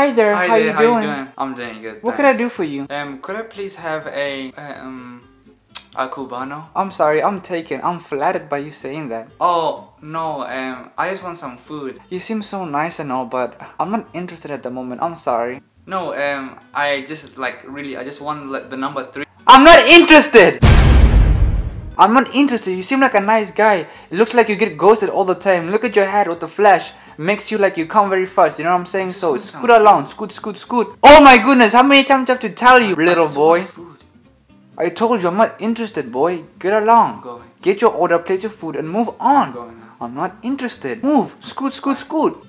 Hi there. Hi how there, you how doing? you doing? I'm doing good. What could I do for you? Um, could I please have a um a cubano? I'm sorry, I'm taken. I'm flattered by you saying that. Oh no, um, I just want some food. You seem so nice and all, but I'm not interested at the moment. I'm sorry. No, um, I just like really, I just want like, the number three. I'm not interested! I'm not interested. You seem like a nice guy. It looks like you get ghosted all the time. Look at your hat with the flash. Makes you like you come very fast. You know what I'm saying? So scoot along. Scoot, scoot, scoot. Oh my goodness. How many times do I have to tell you, little boy? I told you I'm not interested, boy. Get along. Going. Get your order, place your food, and move on. I'm not interested. Move. Scoot, scoot, scoot.